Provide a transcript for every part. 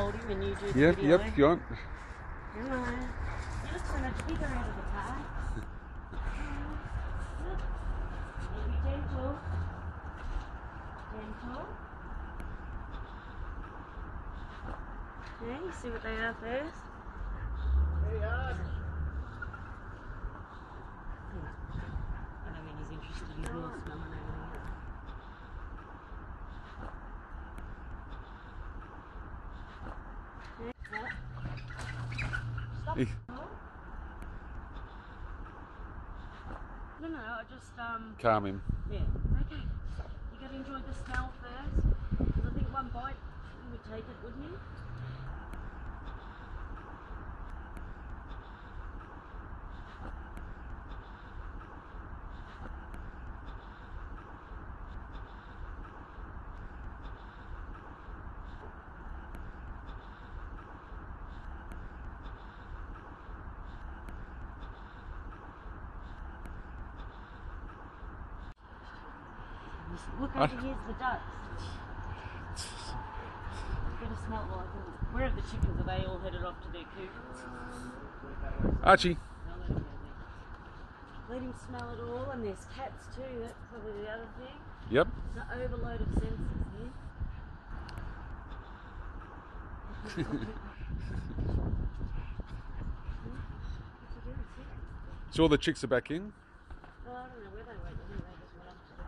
Can you do the Yep, video? yep, if you want. Come on. You look so much bigger out of the car. Look. Be gentle. Gentle. Yeah, you see what they are first? I don't mean he's interested in your smelling over there. Yeah. Stop. Eh. No, no, I just, um, Calm him. yeah, okay. You gotta enjoy the smell first. 'Cause I think one bite, you would take it, wouldn't you? Look over here's the ducks. Gotta smell I can. Where are the chickens? Are they all headed off to their coop? Archie. Let him go there. Let him smell it all, and there's cats too. That's probably the other thing. Yep. It's an overload of senses here. What's he doing? Sit. So all the chicks are back in. Oh, I don't know where they went. I think they just went up to the.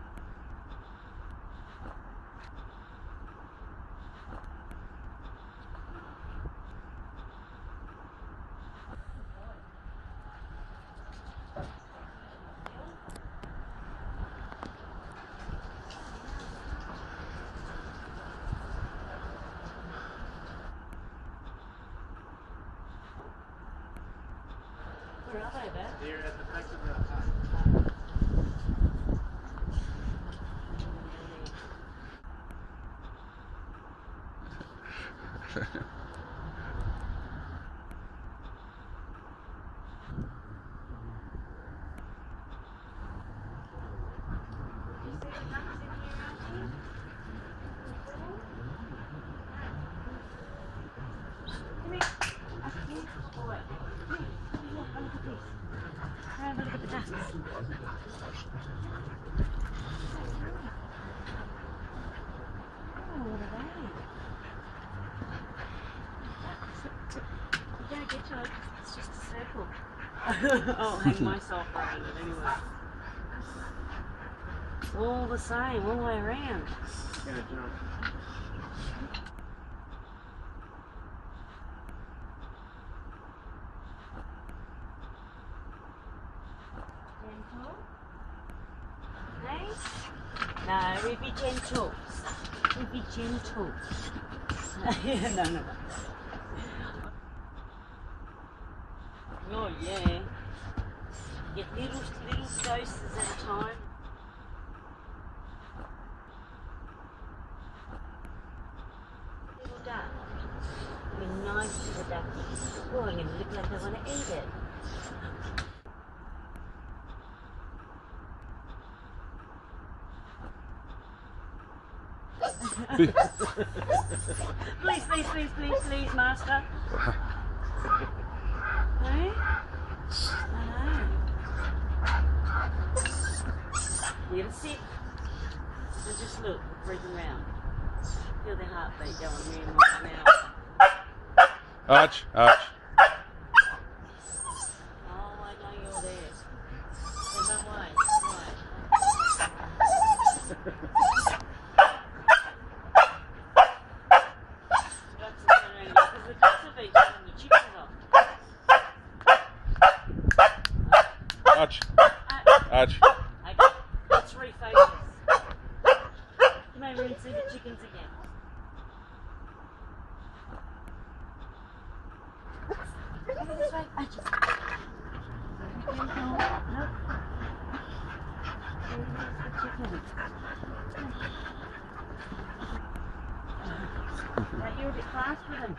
Where are they, Beth? Here at the back of the hut. Come here. Up here. Boy. Come here. Come here. Have a look at this. Have a look at the ducks. Oh, what are they? Ducks. You don't get to it. It's just a circle. I'll hang myself around it anyway. All the same, all the way around. Gonna Nice. No, we be gentle. We be gentle. no, no, no. Oh yeah. Get little little doses at a time. Little duck. Be nice to the duckies. Oh, I'm gonna look like I want to eat it. Please, please, please, please, please, master. No? No. You gotta sit. And just look, breathe around. Feel their heartbeat going in right now. Arch, Arch. Oh, I know you're there. Then that way. Right. Ducks are turning around because the ducks have been turning the chickens off. Arch. Uh, Arch. Okay, faces. Come over and see the chickens again. Over you're a bit fast with them.